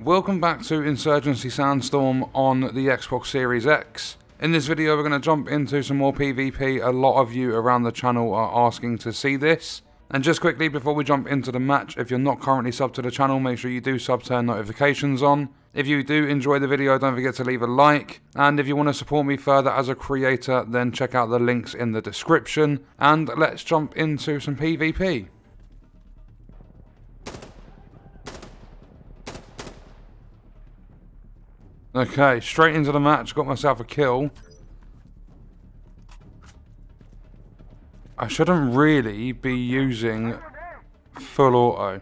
Welcome back to Insurgency Sandstorm on the Xbox Series X. In this video we're going to jump into some more PvP. A lot of you around the channel are asking to see this. And just quickly before we jump into the match, if you're not currently sub to the channel, make sure you do sub turn notifications on. If you do enjoy the video, don't forget to leave a like. And if you want to support me further as a creator, then check out the links in the description. And let's jump into some PvP. Okay, straight into the match. Got myself a kill. I shouldn't really be using full auto.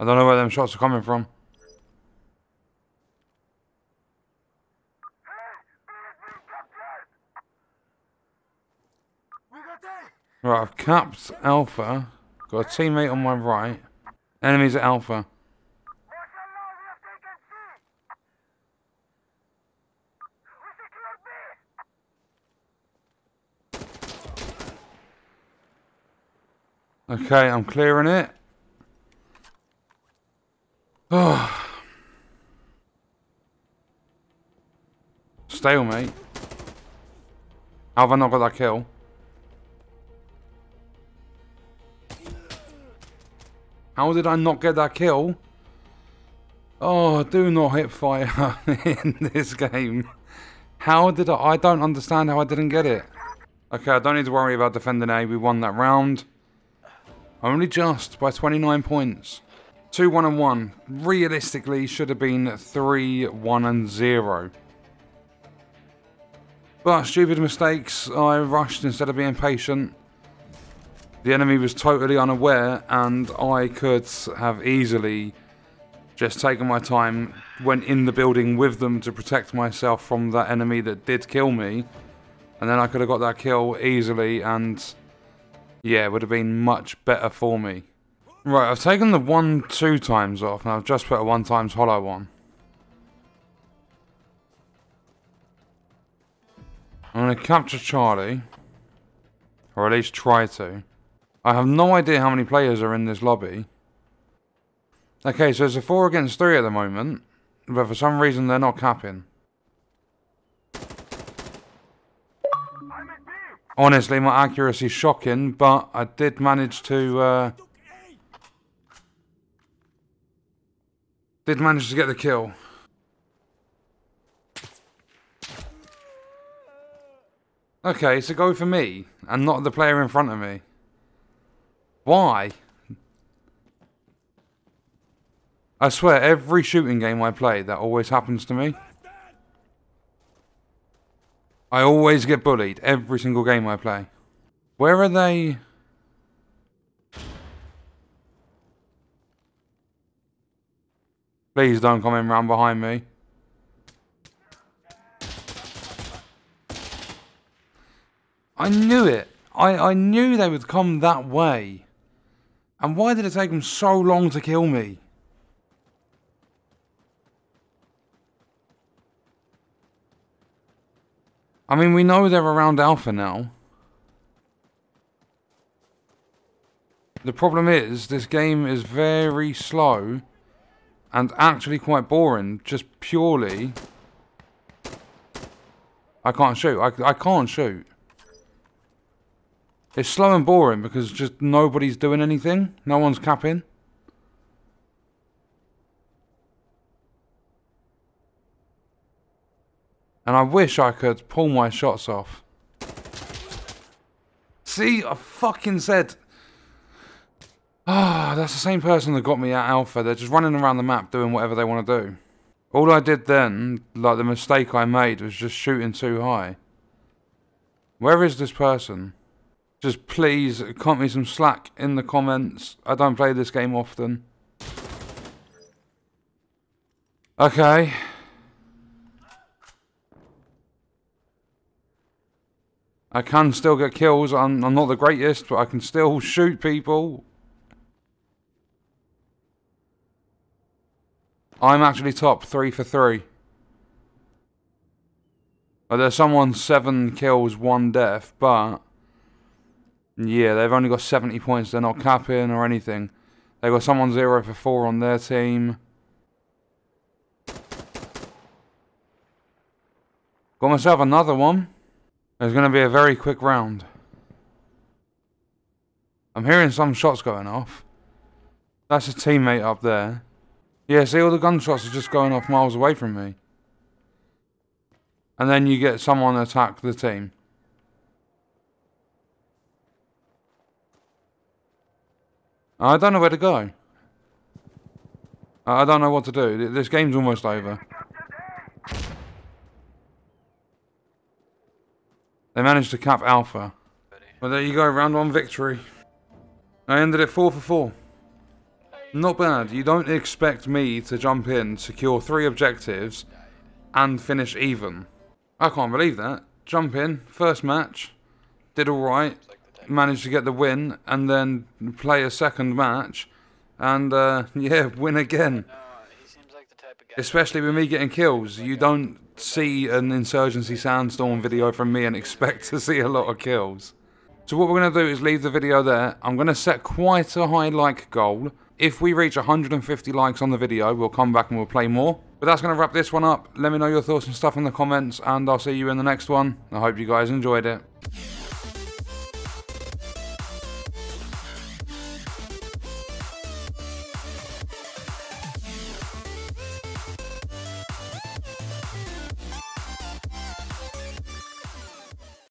I don't know where them shots are coming from. Right, I've capped Alpha. Got a teammate on my right. Enemies at Alpha. Okay, I'm clearing it. Oh. Stalemate. How have I not got that kill? How did I not get that kill? Oh, do not hip fire in this game. How did I... I don't understand how I didn't get it. Okay, I don't need to worry about defending A. We won that round. Only just by 29 points. 2 1 and 1. Realistically, should have been 3 1 and 0. But stupid mistakes. I rushed instead of being patient. The enemy was totally unaware, and I could have easily just taken my time, went in the building with them to protect myself from that enemy that did kill me. And then I could have got that kill easily, and yeah, it would have been much better for me. Right, I've taken the one, two times off, and I've just put a one times holo on. I'm going to capture Charlie. Or at least try to. I have no idea how many players are in this lobby. Okay, so it's a 4 against 3 at the moment. But for some reason they're not capping. Honestly, my accuracy is shocking, but I did manage to... Uh, did manage to get the kill. Okay, so go for me, and not the player in front of me. Why? I swear, every shooting game I play, that always happens to me. I always get bullied, every single game I play. Where are they? Please don't come in round behind me. I knew it. I, I knew they would come that way. And why did it take them so long to kill me? I mean, we know they're around Alpha now. The problem is, this game is very slow and actually quite boring, just purely... I can't shoot. I, I can't shoot. It's slow and boring because just nobody's doing anything. No one's capping. And I wish I could pull my shots off. See, I fucking said... Ah, oh, that's the same person that got me at Alpha. They're just running around the map doing whatever they want to do. All I did then, like the mistake I made, was just shooting too high. Where is this person? Just please cut me some slack in the comments. I don't play this game often. Okay. I can still get kills. I'm, I'm not the greatest, but I can still shoot people. I'm actually top three for three. But there's someone seven kills, one death, but Yeah, they've only got 70 points. They're not capping or anything. They've got someone 0 for 4 on their team. Got myself another one. It's going to be a very quick round. I'm hearing some shots going off. That's a teammate up there. Yeah, see all the gunshots are just going off miles away from me. And then you get someone attack the team. I don't know where to go. I don't know what to do. This game's almost over. They managed to cap Alpha. Well, there you go, round one victory. I ended it 4 for 4. Not bad. You don't expect me to jump in, secure three objectives, and finish even. I can't believe that. Jump in, first match, did alright, managed to get the win, and then play a second match, and uh, yeah, win again. Especially with me getting kills. You don't see an Insurgency Sandstorm video from me and expect to see a lot of kills. So what we're going to do is leave the video there. I'm going to set quite a high like goal. If we reach 150 likes on the video, we'll come back and we'll play more. But that's going to wrap this one up. Let me know your thoughts and stuff in the comments, and I'll see you in the next one. I hope you guys enjoyed it.